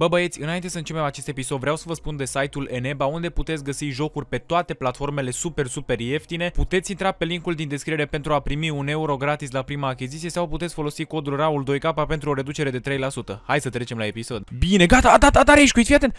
Bă băieți, înainte să începem acest episod, vreau să vă spun de site-ul Eneba, unde puteți găsi jocuri pe toate platformele super, super ieftine. Puteți intra pe linkul din descriere pentru a primi un euro gratis la prima achiziție sau puteți folosi codul RAUL 2K pentru o reducere de 3%. Hai să trecem la episod. Bine, gata, a dat, a dat Rage Quit, fii atent!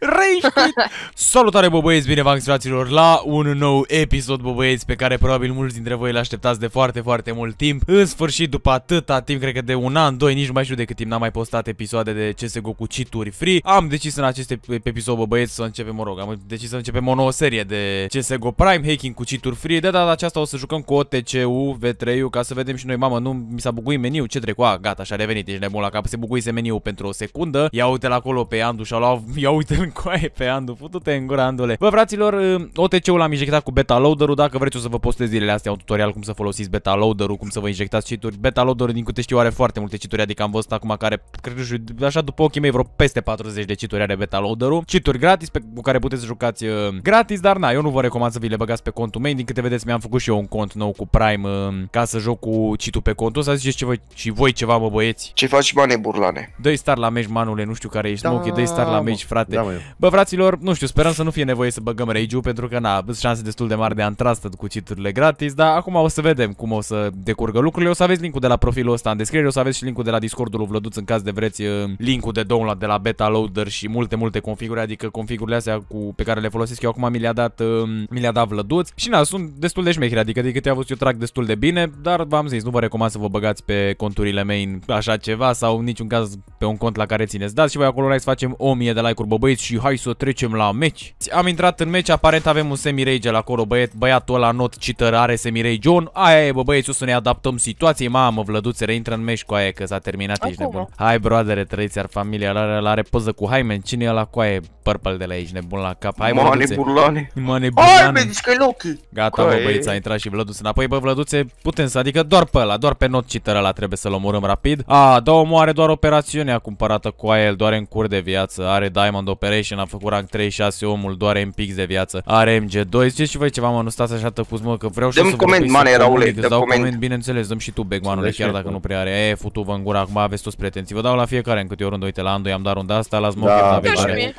Rage Quit! Salutare, bă băieți, bine v-am fraților la un nou episod, bă băieți, pe care probabil mulți dintre voi îl așteptați de foarte, foarte mult timp. În sfârșit, după atâta timp, cred că de un an, doi, nici nu mai știu de cât timp n-am mai postat episoade de CSGO cu cheat free. Am decis în acest episod, bă băieți, să începem, mă rog, am decis să începem o nouă serie de CSGO Prime, hacking cu cheat free. De data aceasta o să jucăm cu OTCU, V3-ul, ca să vedem și noi, mamă, nu mi s-a buguit meniu, ce trecu, a, gata, și-a revenit, ești nebun la cap, se buguise meniu pentru o secundă. Ia uite la acolo pe Andu și-a luat, ia uite în coaie pe Andu, futu-te în gura, Andule. Bă, fraților, ă, OTC-ul l-am injectat cu beta loader-ul, dacă vreți o să vă postez zilele astea un tutorial cum să folosiți beta loader-ul, cum să vă injectați cheat-uri. Beta loader din câte știu are foarte multe cheat adică am văzut acum care, cred că așa după ochii mei vreo peste 40 de cheat are beta loader-ul. cheat gratis pe, cu care puteți să jucați uh, gratis, dar na, eu nu vă recomand să vi le băgați pe contul meu. Din câte vedeți, mi-am făcut și eu un cont nou cu Prime uh, ca să joc cu cheat pe contul. Să ziceți ce voi, și voi ceva, mă băieți. Ce faci, mane burlane? dă star la meci, manule, nu știu care ești, da, Smoky, dă star la meci, frate. Da, Bă, fraților, nu știu, sperăm să nu fie nevoie să băgăm rage pentru că na, sunt șanse destul de mari de antrastă cu cheat gratis, dar acum o să vedem cum o să decurgă lucrurile. O să aveți linkul de la profilul ăsta în descriere, o să aveți și linkul de la Discordul lui Vlăduț în caz de vreți uh, linkul de download de la beta loader și multe, multe configuri, adică configurile astea cu, pe care le folosesc eu acum mi le-a dat, uh, mi le-a dat Vlăduț. Și na, sunt destul de șmecheri, adică de câte am văzut eu trag destul de bine, dar v-am zis, nu vă recomand să vă băgați pe conturile main așa ceva sau în niciun caz pe un cont la care țineți. Dați și voi acolo hai să facem 1000 de like-uri, bă băieți, și hai să trecem la meci. Am intrat în meci, aparent avem un semi-rage acolo, băiet, băiatul ăla not cheater are semi-rage on. Aia e, bă băieți, o să ne adaptăm situației. Mamă, Vlăduț, reintră în meci cu aia că s-a terminat, ești nebun. Hai, broadere, trăiți ar familia, are, are poză cu Haimen, cine e la coaie purple de la aici, nebun la cap. Hai, Mane burlane. Mane burlane. Hai, că Loki. Gata, bă, băieți, a intrat și Vlăduț înapoi. Bă, Vlăduțe, putem să, adică doar pe ăla, doar pe not cheater ăla trebuie să-l omorâm rapid. A, da, omul are doar operațiunea cumpărată cu aia, el doar în cur de viață. Are Diamond Operation, a făcut rank 36 omul, doar în pix de viață. Are MG2. Ziceți și voi ceva, mă, nu stați așa tăcuți, mă, că vreau și să coment, mane, Raule, dăm coment. bineînțeles, dăm și tu, Begmanule, chiar dacă nu prea are. E, futu-vă în gura, acum aveți toți pretenții. Vă dau la fiecare în câte o rundă, uite, la Andu i-am dat runda asta, la Smoke da, da, are.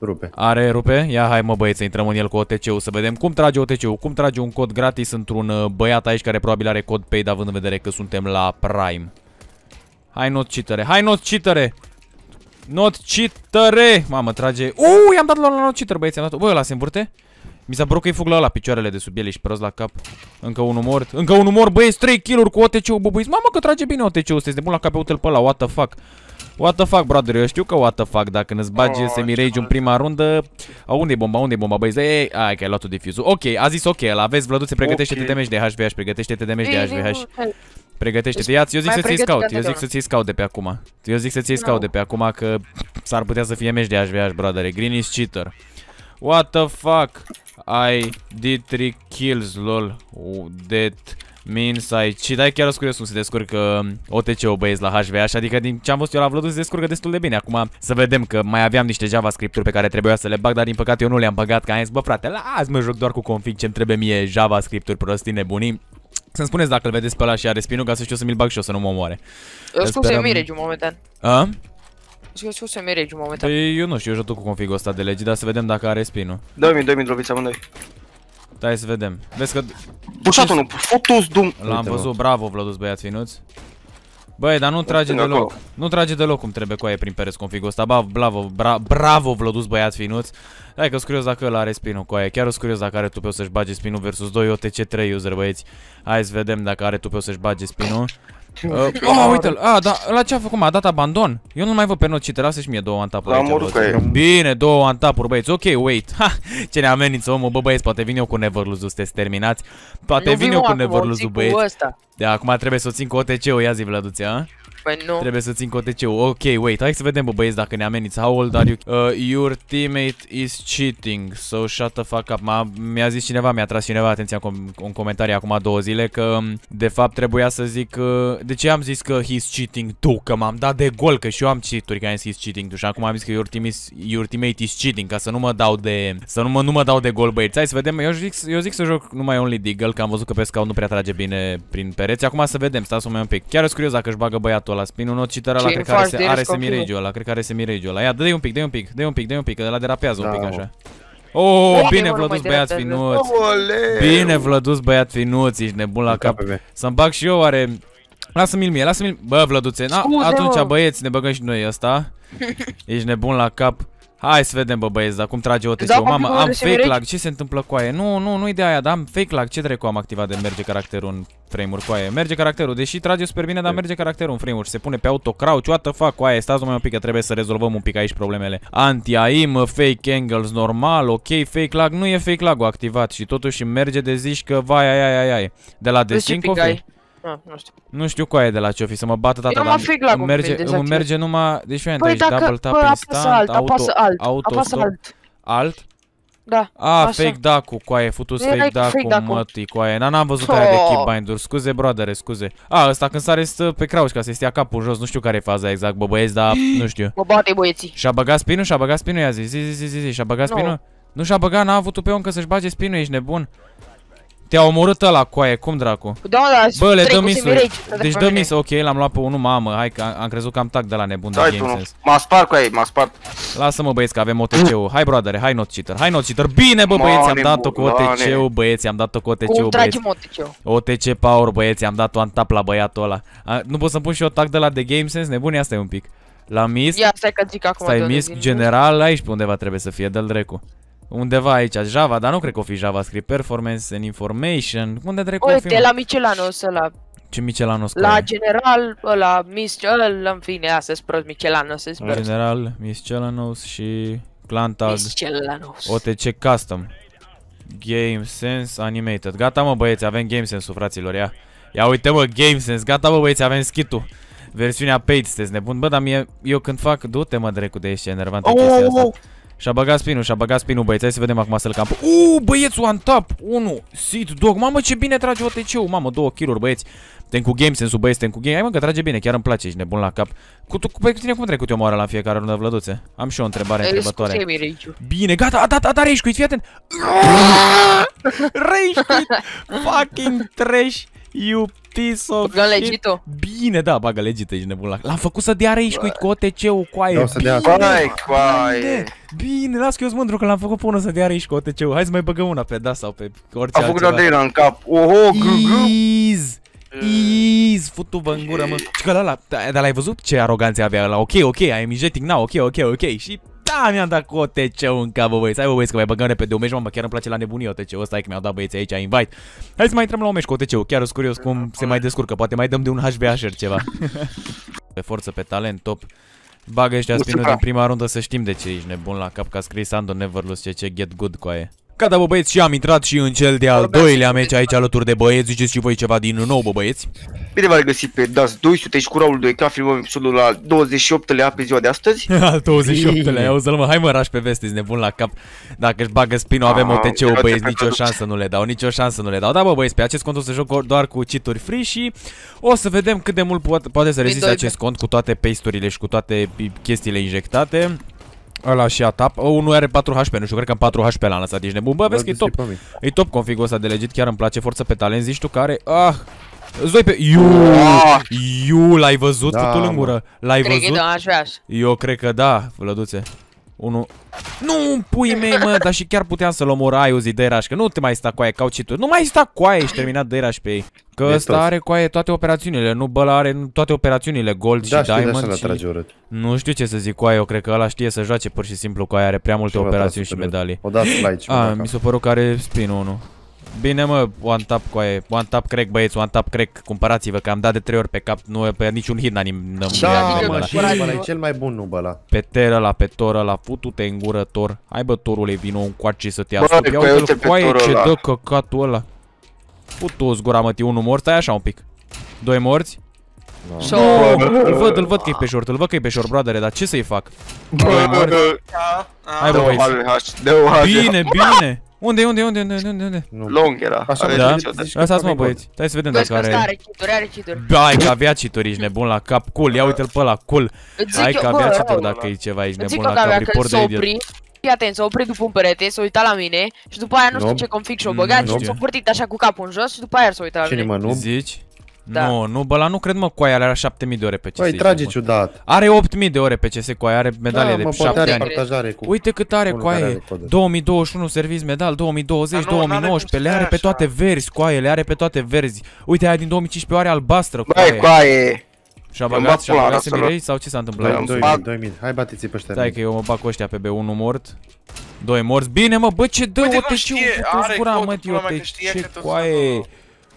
Rupe. Are rupe? Ia hai mă băieți să intrăm în el cu OTC-ul să vedem cum trage OTC-ul, cum trage un cod gratis într-un uh, băiat aici care probabil are cod paid având în vedere că suntem la Prime. Hai not cheatere, hai not cheatere! Not cheatere! Mamă, trage... Uuu, i-am dat la not cheater, băieți, i-am dat... Băi, ăla se învârte? Mi s-a părut că-i fug la ăla picioarele de sub el și prost la cap. Încă unul mort. Încă unul mort, băieți, 3 kill-uri cu OTC-ul, bă, băieți. Mamă, că trage bine OTC-ul, sunteți de bun la cap, uite-l pe ăla, what the fuck. What the fuck, brother, eu știu că what the fuck, dacă îți bagi oh, semi-rage în prima rundă... A, unde e bomba, unde e bomba, băi, ei, ai că ai luat-o difuzul. Ok, a zis ok, la vezi, Vlăduțe, pregătește-te okay. de HVH, pregătește-te de de HVH. Pregătește-te, ia eu zic să-ți iei scout, eu zic să-ți iei scout de pe acum. Eu zic să-ți iei scout de pe acum că s-ar putea să fie meci de HVH, brother, green is cheater. What the fuck? I did 3 kills, lol. That means Și cheat. Dai chiar curios cum se descurcă OTC-ul băieți la HVH, adică din ce am văzut eu la Vlădul se descurcă destul de bine. Acum să vedem că mai aveam niște JavaScript-uri pe care trebuia să le bag, dar din păcate eu nu le-am băgat, că am zis, bă frate, las mă joc doar cu config ce-mi trebuie mie JavaScript-uri prostii nebunii. Să-mi spuneți dacă îl vedeți pe ăla și are spinul ca să știu să mi-l bag și eu să nu mă omoare. Eu spun să mi regi un momentan. A? Eu spun să mi regi un momentan. Păi eu nu știu, eu joc cu configul ăsta de legi, dar să vedem dacă are spinul. 2000, 2000 drobiți amândoi. Stai să vedem. Vezi că... Pușat unul, fotos dum... L-am văzut, bravo Vlădus băiat finuți. Băi, dar nu trage deloc. Nu trage deloc cum trebuie cu aia prin pereți configul ăsta. Ba, bravo, bra bravo Vlădus băiat finuți. Hai că sunt curios dacă ăla are spinul cu aia. Chiar sunt curios dacă are tupeu să-și bage spinul versus 2 OTC 3 user băieți. Hai să vedem dacă are tupeu să-și bage spinul. Uh, oh, uite-l. Ah, da, la ce a făcut? M-a dat abandon. Eu nu mai văd pe not te lasă și mie două antapuri aici. Bine, două antapuri, băieți. Ok, wait. Ha, ce ne amenință omul, bă, băieți, poate vin eu cu Neverlose-ul, sunteți terminați. Poate vin eu cu Neverlose-ul, băieți. De acum trebuie să o țin cu OTC-ul, ia zi, Vladuția, Păi nu. Trebuie să țin coteceu. Ok, wait, hai să vedem, bă, băieți, dacă ne ameniți. How old are you? Uh, your teammate is cheating, so shut the fuck up. Mi-a zis cineva, mi-a tras cineva atenția în, com în comentarii acum două zile că, um, de fapt, trebuia să zic... Uh, de ce am zis că he's cheating tu? Că m-am dat de gol, că și eu am cheaturi care am zis he's cheating tu. Și acum am zis că your, team is, your teammate is cheating, ca să nu mă dau de... Să nu mă, nu mă dau de gol, băieți. Hai să vedem. Eu zic, eu zic să joc numai Only Deagle, că am văzut că pe scout nu prea trage bine prin pereți. Acum să vedem, stați un pic. Chiar sunt curios dacă își bagă băiatul băiatul ăla. Spin un not cheater ăla, Ce cred că are, faci se, de are risc semi continuu? ăla, cred că are semi ăla. Ia, dă-i un pic, dă-i un pic, dă-i un pic, dă-i un pic, dă-i un pic, că ăla derapează un Da, pic mă. așa. Oh, Bine, bine mă, nu vlădus mai băiat derapează. finuț. Oleu! Bine vlădus băiat finuț, ești nebun la cap. KPV. Să-mi bag și eu oare... Lasă-mi-l mie, lasă-mi-l... Bă, Vlăduțe, na, Scuze, atunci mă. băieți, ne băgăm și noi ăsta. Ești nebun la cap. Hai să vedem, bă, băieți, dar cum trage OTC-ul. dau Mamă, configurare am să fake mergi? lag, ce se întâmplă cu aia? Nu, nu, nu-i de aia, dar am fake lag. Ce dracu am activat de merge caracterul în frame-uri cu aia? Merge caracterul, deși trage super bine, dar merge caracterul în frame-uri. Se pune pe auto crouch, what the fuck cu aia? Stați numai un pic că trebuie să rezolvăm un pic aici problemele. Anti-aim, fake angles normal, ok, fake lag, nu e fake lag-ul activat și totuși îmi merge de zici că vai, ai, ai, ai, ai. De la De ce desync o fi? pigai? Ah, nu știu. Nu știu cu aia de la ce fi să mă bată tata, Eu dar am fake lag-ul îmi merge, când îl îmi dezactivez. merge numai, deci fii Păi aici, dacă, double tap bă, apasă instant, alt, auto, apasă alt, auto apasă stop, alt. alt? Da, A, Așa. fake duck-ul, cu aia, futus Era fake fake duck-ul, duck-ul. mătii, cu aia, n-am văzut aia de Oh. keybind-uri, scuze, broadere, scuze. A, ăsta când sare stă pe crouch ca să-i stea capul în jos, nu știu care e faza exact, bă, băieți, dar nu știu. mă bate băieții. Și-a băgat spinul, și-a băgat spinul, ia zi, zi, zi, zi, zi, zi, și-a băgat Nu. spinul? Nu și-a băgat, n-a avut pe încă să-și bage spinul, ești nebun. Te-a omorât ăla, coaie, cum dracu? Da, da, Bă, le trei dă cu misuri. semi-rage, Deci pe dă mine. mis, ok, l-am luat pe unul, mamă, hai că am, am crezut că am tag de la nebun de Hai tu, game nu. sense. M-a spart cu ei, m-a spart. Lasă-mă băieți că avem OTC-ul. Hai broadere, hai not cheater, hai not cheater. Bine bă băieți, am Mane, dat-o cu mane. OTC-ul, băieți, am dat-o cu Cum OTC-ul, băieți. tragem OTC-ul? OTC Power, băieți, am dat-o în tap la băiatul ăla. A, nu pot să-mi pun și eu tag de la de game sense, nebun, ia stai un pic. La MISC, Ia, stai că zic acum stai de unde MISC vin. general, aici pe undeva trebuie să fie, dă-l drecu. Undeva aici, Java, dar nu cred că o fi JavaScript, Performance and Information, unde drecu o fi, Uite, mă? la Micelanos ăla, Ce Micelanos cu la aia? general, ăla, Miss, ăla, în fine, asta sunt prost, Micelanos, sunt În prost. general, Miscellaneous și Clan Tag. Micelanos. OTC Custom Game Sense Animated Gata mă băieți, avem Game Sense-ul fraților, ia Ia uite mă, Game Sense, gata mă băieți, avem skit-ul Versiunea paid, sunteți nebun Bă, dar mie, eu când fac, du-te mă drecu de aici, ce enervantă Oh, chestia oh, asta oh. Și-a băgat spinul, și-a băgat spinul băieți, hai să vedem acum să-l camp. Uuu, băieți, one tap, 1, sit, dog, mamă ce bine trage OTC-ul, mamă, două kill-uri băieți. Ten cu game sense-ul, băieți, ten cu game, hai mă că trage bine, chiar îmi place, ești nebun la cap. Cu, tu, cu, pe tine cum trecut eu moară la fiecare rundă, Vlăduțe? Am și eu o întrebare întrebătoare. Semi-rage-ul. Bine, gata, a dat, a dat rage quit, fii atent. Rage quit Fucking trash You piece of Băgăm shit legit-o. Bine, da, bagă legit, ești nebun la L-am făcut să dea rage quit cu OTC-ul cu aia Da, o să dea Bine, Coaie, coaie. bine, bine, las că eu sunt mândru că l-am făcut pe unul să dea rage cu OTC-ul Hai să mai băgăm una pe da sau pe orice A făcut altceva Adriana în cap. Oho, gru, gru. Ease Ease, futu-vă în gură, mă. Și că ăla, da, dar l-ai văzut ce aroganțe avea ăla? Ok, ok, I am injecting now, ok, ok, ok. Și da, mi-am dat cu OTC-ul în cap, bă, băieți. Hai, bă, băieți, că mai băgăm repede un meci, mă, chiar îmi place la nebunie OTC-ul ăsta, e că mi-au dat băieții aici invite. Hai să mai intrăm la un meci cu OTC-ul, chiar sunt curios cum se mai descurcă, poate mai dăm de un HVH ceva. pe forță, pe talent, top. Bagă ăștia Nu spinul știu din prima rundă să știm de ce ești nebun la cap, că a scris Ando Never Lose CC Get Good cu aia. Gata bă băieți și am intrat și în cel de-al Vorbeați doilea cu meci aici alături de băieți, ziceți și voi ceva din nou bă băieți. Bine v-ați găsit pe DAS 200 și cu Raul 2 ca filmăm episodul la 28-lea pe ziua de astăzi. Al 28-lea, Bine. auzi-l mă, hai mă raș pe veste, ești nebun la cap Dacă își bagă spinul avem Ah, OTC-ul uite, băieți, pe nicio produs. șansă nu le dau, nicio șansă nu le dau Da bă băieți, pe acest cont o să joc doar cu cheat free și o să vedem cât de mult poate, poate să reziste doi acest cont cu toate paste-urile și cu toate chestiile injectate Ăla și atap, oh, unul are 4 HP, nu știu, cred că am 4 HP l-am lăsat, ești nebun, bă, vezi că e top E top configul ăsta de legit, chiar îmi place forță pe talent, zici tu care, ah Zoi pe, iu, Ah. iu, l-ai văzut, Da, futul în mă. gură, l-ai Cred că văzut? da, aș vrea. Eu cred că da, Vlăduțe. Unu. Nu, pui mei, mă, dar și chiar puteam să-l omor ai o zi de că nu te mai sta cu aia, cau tu. Nu mai sta cu aia, ești terminat de pe ei. Că De ăsta toți. are cu aia toate operațiunile, nu bă, ăla are toate operațiunile, gold Da, și știu de așa diamond la și... trage urât. Nu știu ce să zic cu aia, eu cred că ăla știe să joace pur și simplu cu aia, are prea multe Și-o dat operațiuni și super urât. medalii. O dat like și A, mă mi s-a părut că are spin unul. Bine mă, one tap cu aia, one tap crack băieți, one tap crack, cumpărați-vă că am dat de trei ori pe cap, nu pe niciun hit n-am n-am Da, ia mă, nimeni adică ăla. și cumpărați-vă. ăla e cel mai bun nub ăla. Pe ter ăla, pe tor ăla, futu-te în gură, tor. Hai bă, torule, vino un coace să te Bă, astup. Ia că uite-l uite pe coaie torul ce ăla. dă căcatul ăla. Futu-ți gura, mă, unul mort, stai așa un pic. Doi morți? No. So, Îl văd, îl văd că e pe short, îl văd că e pe short, broadere, dar ce să-i fac? Doi morți? Hai, bă, Dă-o băieți. HVH, dă-o HVH. Bine, bine! Unde, unde, unde, unde, unde, unde? Nu. Long era. Așa, Are Da? niciodată. Zici că Lăsați mă avem băieți, hai să vedem vezi dacă că ăsta are... are cheaturi, are cheaturi. Hai că avea cituri, ești nebun la cap, cool, ia uite-l pe ăla, cool. Îți zic Hai eu, că bă, avea Raul, cituri dacă e ceva, ești Îți zic nebun eu la că cap, avea că report s-a de idiot. oprit Fii atent, s-a oprit după un perete, s-a uitat la mine și după aia nu știu Nu. ce config și-o Nu băgat și știu. s-a purtit așa cu capul în jos și după aia s-a uitat la Cine mine. mă, nu? Zici? Da. Nu, nu, bă, la nu cred, mă, coaia are 7000 de ore pe CS. Băi, ești trage nebun. ciudat. Are 8000 de ore pe CS, coaia, are medalie Da, de mă, 7 poate are ani. partajare cu... Uite cât are unul care coaie. are codul. 2021 service medal, 2020, Dar nu, n-are cum 2019, să le are stai pe așa. toate verzi, coaie, le are pe toate verzi. Uite, aia din 2015 are albastră, Băi, coaie. coaie. Și-a Îmi băgat, bag și-a pula băgat raselor. Semirei sau ce s-a întâmplat? Băi, 2000, 2000. Hai bateți pe ăștia. Stai că eu mă bag cu ăștia pe B1 mort. Doi morți. Bine, mă, bă, ce dă Uite, nu OTC-ul? știe, Putu-ți are gura, cod, mă, pula mea, că știe că OTC, tot coaie.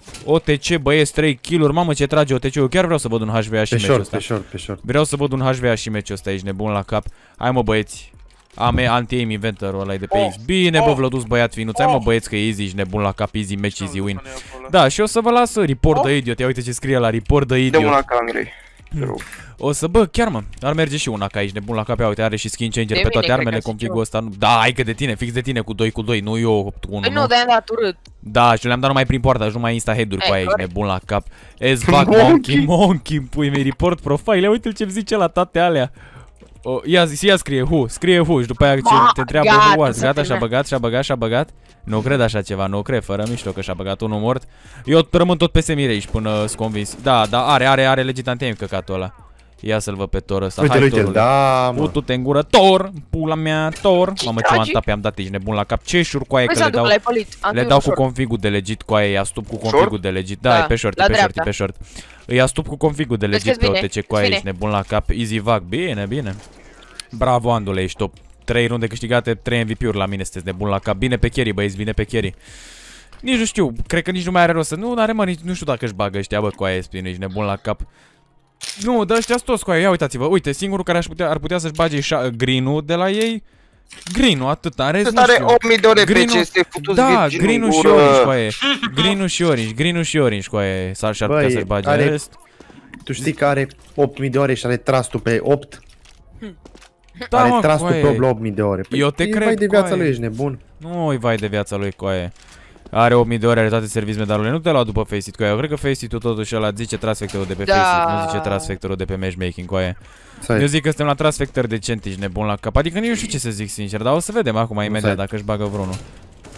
Sunt OTC, băieți, 3 kill-uri. Mamă, ce trage OTC-ul. Chiar vreau să văd un HVA și Pe meciul short, ăsta. pe short, pe short. Vreau să văd un HVA și meciul ăsta, ești nebun la cap. Hai mă băieți. Am anti-aim inventorul ăla e de pe Oh, X. Bine, bă, oh, Vlădus, băiat finuț. Hai mă oh. băieți că e easy, ești nebun la cap, easy match, easy win. Da. Da, și o să vă las report de idiot. Ia uite ce scrie la report de De idiot. una ca Andrei. Hmm. Te rog. O să, bă, chiar mă, ar merge și una ca aici, nebun la cap, ia uite, are și skin changer De pe mine, toate cred armele, că zice configul eu. ăsta. Nu, da, hai că de tine, fix de tine, cu 2 cu 2, nu eu 8 cu 1. Păi nu, de-aia dat urât. Da, și le-am dat numai prin poartă, ajung mai insta head-uri Ei, cu aici, corect. nebun la cap. Ezbac, monkey, monkey, pui mei, report profile, uite ce-mi zice la toate alea. O, ia, zi- ia scrie hu, scrie hu și după aia ce Ma, te întreabă gata, who was, să gata, și-a termină. băgat, și-a băgat, și-a băgat. Nu cred așa ceva, nu cred, fără mișto că și-a băgat unul mort. Eu rămân tot pe semirage până sunt convins. Da, da, are, are, are legit anti căcatul ăla. Ia să-l văd pe Tor ăsta. Uite, Hai, uite, Torule. da, mă. Putu-te în gură, Tor, pula mea, Tor. Mamă, ce m-am tragi? tape, am dat, ești nebun la cap. Ce șuri cu aia Păi că le s-a dau, l-ai pălit. le Antivirus dau cu short. configul de legit cu aia, ia stup cu configul de legit. Da, Da, e pe short, e la pe short, e dreapta. pe short. Îi ia stup cu configul de legit Deci pe îți vine, OTC cu aia, îți ești nebun la cap. Easy vag, bine, bine. Bravo, Andule, ești top. 3 runde câștigate, 3 MVP-uri la mine, sunteți nebun la cap. Bine pe carry, băieți, bine pe carry. Nici nu știu, cred că nici nu mai are rost să... Nu, are mă, nici, nu știu dacă își bagă ăștia, bă, cu aia, spune, ești nebun la cap. Nu, dă ăștia toți cu aia, ia uitați-vă, uite, singurul care aș putea, ar putea să-și bage șa- green de la ei, green atât, în rest Cât nu are știu. 8000 de ore pe Green-ul- ce este futut Da, virginul green în și gură. orange cu aia. green și orange, green și orange cu aia. S-ar și-ar putea Băi, să-și bage are- în rest. Tu știi că are 8000 de ore și are trastul pe 8? Da, are mă, trastul coaie. pe 8 la 8000 de ore. Păi Eu te e cred, vai de viața coaie. lui, ești nebun. Nu îi vai de viața lui coaie. Are 8000 de ore, are toate service medalurile. Nu te lua după Faceit cu aia. Eu cred că Faceit-ul totuși ăla zice transfectorul de pe Da. Faceit, nu zice transfectorul de pe matchmaking cu aia. Să Eu zic că suntem la transfector decent, ești nebun la cap. Adică nici nu știu ce să zic sincer, dar o să vedem acum imediat site. dacă își bagă vreunul.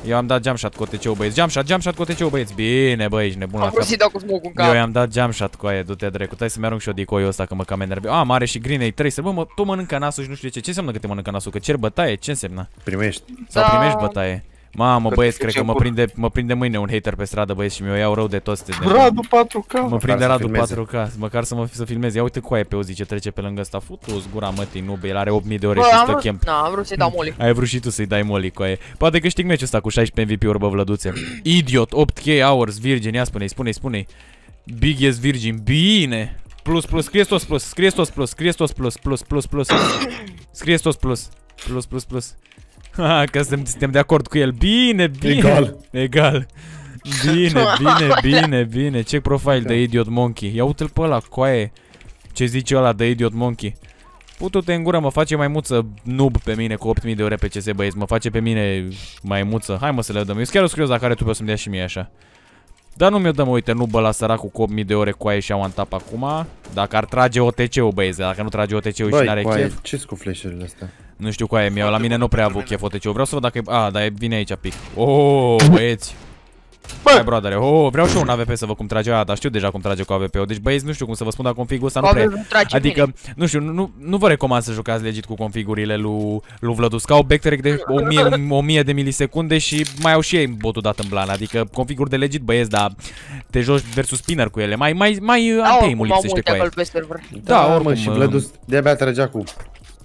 Eu am dat jump shot cu OTC-ul băieți. Jump shot, jump shot cu OTC-ul băieți. Bine, băi, ești nebun la Am vrut cap. să-i dau cu smoke în Eu cap. i-am dat jump shot cu aia, du-te drecu. Stai să-mi arunc și eu decoy-ul ăsta că mă cam enerve. A, mare și green 3 să bă, mă, tu mănâncă nasul și nu știu de ce. Ce înseamnă că te mănâncă nasul? Că cer bătaie? Ce înseamnă? Primești. Sau Da. primești bătaie? Mamă, Că băieți, te cred că duce mă în cur. prinde, mă prinde mâine un hater pe stradă, băieți, și mi-o iau rău de toți. sunteți nebuni. Radu 4K. Mă prinde să Radu filmeze. 4K, măcar să mă să filmeze. Ia uite cu aia pe o zi ce trece pe lângă ăsta. Futu-s gura mătii, nu, el are 8000 de ore Bă, și am stă vrut, camp. na, am vrut să-i dau molly. Ai vrut și tu să-i dai molly cu aia. Poate câștig meciul ăsta cu 16 MVP-uri, bă, Vlăduțe. Idiot, 8K hours, virgin, ia spune-i, spune-i, spune-i. Biggest virgin, bine. Plus, plus, scrieți toți plus, scrieți toți plus, scrieți toți plus, plus, plus, plus. Scrieți toți plus, plus, plus, plus. Ha, că suntem, suntem de acord cu el. Bine, bine. Egal. Egal. Bine, bine, bine, bine. Check profile de Idiot Monkey. Ia uite-l pe ăla, coaie. Ce zice ăla de Idiot Monkey? Putu-te în gură, mă face mai muță noob pe mine cu 8000 de ore pe CS băieți, mă face pe mine mai muță. Hai mă să le dăm. Eu sunt chiar o scriu dacă are tu pe să-mi dea și mie așa. Dar nu mi-o dăm, uite, nu bă la săracul cu 8000 de ore cu aia și au tap acum. Dacă ar trage OTC-ul, băieți, dacă nu trage OTC-ul și Băi, n-are coaie, chef. ce cu flash-urile astea? Nu știu cu aia mi la mine nu prea a avut chef OTC-ul. Vreau să văd dacă e... A, dar e- vine aici pic. Oh, băieți. Bă! Hai, broadere. Oh, vreau și eu un AVP să văd cum trage. A, dar știu deja cum trage cu AVP-ul. Deci, băieți, nu știu cum să vă spun, dar configul ăsta nu prea... Probabil trage Adică, bine. nu știu, nu, nu vă recomand să jucați legit cu configurile lui, lui Vlădus. Că au backtrack de 1000, 1000 de milisecunde și mai au și ei botul dat în blan. Adică configuri de legit, băieți, dar te joci versus spinner cu ele. Mai, mai, mai Da, anti oricum au lipsește multe cu aia. acolo pe server. Da, mă, oricum, și uh, Vlădus de-abia trăgea cu...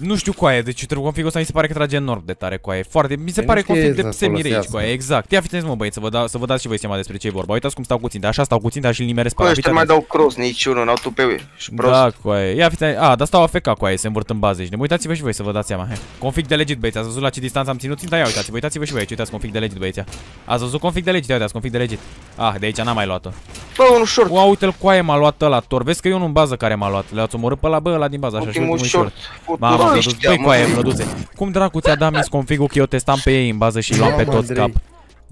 Nu știu cu aia, deci trebuie configul ăsta mi se pare că trage enorm de tare cu aia. Foarte, mi se Păi pare nu știe config de să semi-rage folosească. cu aia, exact. Ia fiți mă băieți, să vă, da, să vă dați și voi seama despre ce e vorba. Uitați cum stau cu ținte, așa stau cu ținte, și nimeresc pe Bă, ala. ăștia Uitați. mai dau cross, nici unul, n-au tu pe și prost. Da, cu aia. Ia fiți, a, dar stau AFK cu aia, se învârt în bază. Și uitați-vă și voi să vă dați seama. Hai. Config de legit, băieți. Ați văzut la ce distanță am ținut ținta? Ia uitați-vă, uitați-vă și voi aici. Uitați config de legit, băieți. Ați văzut config de legit? Ia uitați, config de legit. Ah, de aici n-am mai luat-o. Bă, unul short. Ua, uite-l cu aia m-a luat ăla, Tor. Vezi că e unul în bază care m-a luat. Le-ați omorât pe ăla, bă, ăla din bază, așa și Ultimul ultimul short. short. Futu Mamă, Vlăduț, ăștia, băi mă. cu aia, Vlăduțe. Cum dracu ți-a dat mis configul că eu testam pe ei în bază și îi luam pe Mamă, toți Andrei. cap? Bă,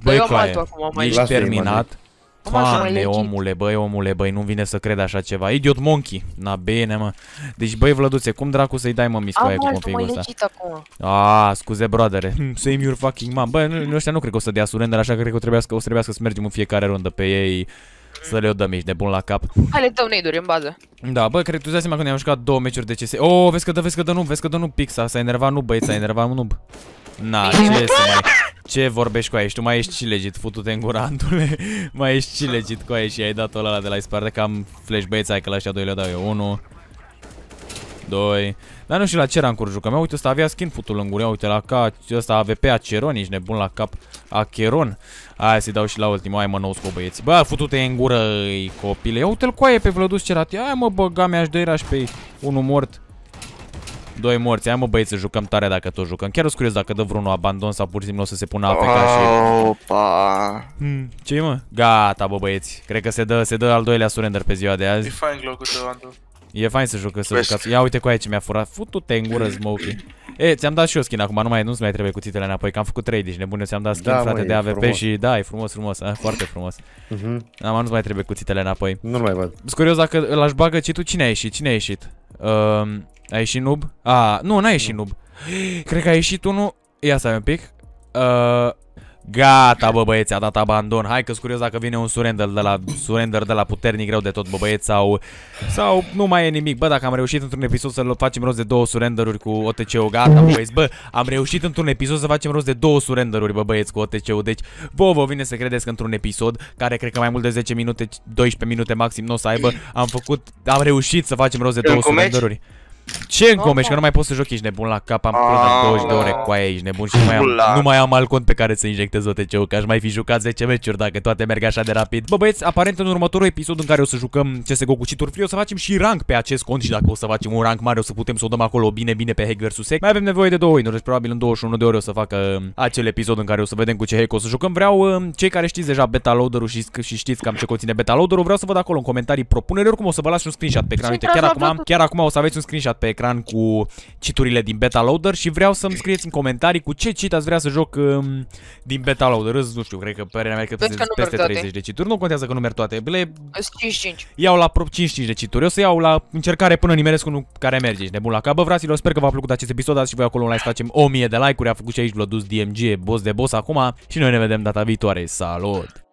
Băi eu cu am aia, altul acum, mai ești Lasă-i, terminat? Am așa mai Doamne, legit. omule, băi, omule, băi, nu vine să cred așa ceva. Idiot monkey. Na, bine, mă. Deci, băi, Vlăduțe, cum dracu să-i dai, mă, mis cu Am aia cu altul mai configul ăsta? legit acum. Ah, scuze, broadere. Same your fucking mom. Bă, nu, ăștia nu cred că o să dea surrender, așa că cred că o trebuiască, o să trebuiască să mergem în fiecare rundă pe ei. Să le-o dăm, ești nebun la cap. Hai le dau nade în bază. Da, bă, cred că tu dai seama că ne-am jucat două meciuri de CS. Oh, vezi că dă, vezi că dă nu, vezi că dă nu pixa. S-a enervat nu, băieți, s-a enervat nu. Na, ce să mai... Ce vorbești cu aia? Tu mai ești și legit, futu-te în gura, Antule. mai ești și legit cu aia și ai dat ăla de la sparte că am flash băieți, hai că la ăștia doi le dau eu. 1 2 Dar nu știu la ce rancuri jucăm. Uite, ăsta avea skin futul în gură. Uite la ca ăsta AVP Aceron, ești nebun la cap. Acheron. Hai să-i dau și la ultimul. Hai mă, nou scop băieți. Bă, futu-te în gură, copile. Ia uite-l cu aia pe Vlădus ce rate. Hai mă, băga mi-aș doi rași pe unul mort. Doi morți. Hai mă băieți să jucăm tare dacă tot jucăm. Chiar o curios dacă dă vreunul abandon sau pur și simplu o să se pună AFK și... Opa. Hmm, ce mă? Gata, bă băieți. Cred că se dă, se dă al doilea surrender pe ziua de azi. E fain glocul tău, Andu. E fain să jucă, să Vezi. jucați. Ia uite cu aia ce mi-a furat. Futu-te în gură, Smokey. E, ți-am dat și eu skin acum, nu mai, nu-ți mai trebuie cuțitele înapoi, că am făcut 3 deci nebune, ți-am dat skin, Da, frate, mă, de e AVP frumos. și da, e frumos, frumos, a, foarte frumos. Mhm. Am nu-ți mai trebuie cuțitele înapoi. Nu mai văd. Sunt curios dacă îl aș bagă tu cine a ieșit? Cine a ieșit? Uh, a ieșit noob? A, nu, n-a ieșit noob. Cred că a ieșit unul. Ia stai un pic. Uh, gata, bă băieți, a dat abandon. Hai că sunt curios dacă vine un surrender de la surrender de la puternic greu de tot, bă băieți, sau sau nu mai e nimic. Bă, dacă am reușit într-un episod să facem rost de două surrenderuri cu OTC-ul, gata, bă băieți. Bă, am reușit într-un episod să facem rost de două surrenderuri, bă băieți, cu OTC-ul. Deci, vă vă vine să credeți că într-un episod care cred că mai mult de 10 minute, 12 minute maxim nu o să aibă, am făcut am reușit să facem rost de două Încă un meci? Surrenderuri. Ce în comești? Că nu mai poți să joci, ești nebun la cap, am plătit 20 de ore cu aia, ești nebun și nu mai am, Bula. nu mai am alt cont pe care să injectez OTC-ul, că aș mai fi jucat 10 meciuri dacă toate merg așa de rapid. Bă băieți, aparent în următorul episod în care o să jucăm CSGO cu cheat free, o să facem și rank pe acest cont și dacă o să facem un rank mare o să putem să o dăm acolo bine bine pe hack vs hack. Mai avem nevoie de două win deci probabil în 21 de ore o să facă um, acel episod în care o să vedem cu ce hack o să jucăm. Vreau um, cei care știți deja beta loader-ul și, și știți cam ce conține beta loader-ul, vreau să văd acolo în comentarii propuneri, oricum o să vă las un screenshot pe ecran. Uite, chiar acum, chiar acum o să aveți un screenshot pe ecran cu citurile din beta loader și vreau să-mi scrieți în comentarii cu ce cheat ați vrea să joc um, din beta loader. Îți, nu știu, cred că părerea mea că Vezi că sunt nu peste merg toate. 30 de cituri. Nu contează că nu merg toate. Le Sunt 5-5. iau la pro 55 de cituri. Eu o să iau la încercare până nimeresc unul care merge. Ești nebun la cap. Bă, fraților, sper că v-a plăcut acest episod. Dați și voi acolo un like să facem 1000 de like-uri. A făcut și aici Vlădus DMG, boss de boss acum. Și noi ne vedem data viitoare. Salut!